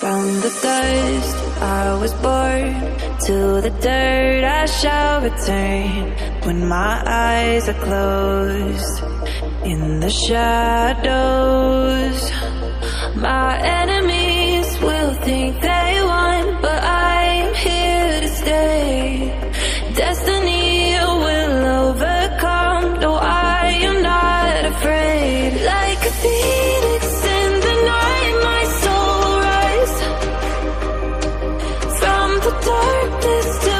dust. I was born to the dirt. I shall return when my eyes are closed. In the shadows, my enemies the darkness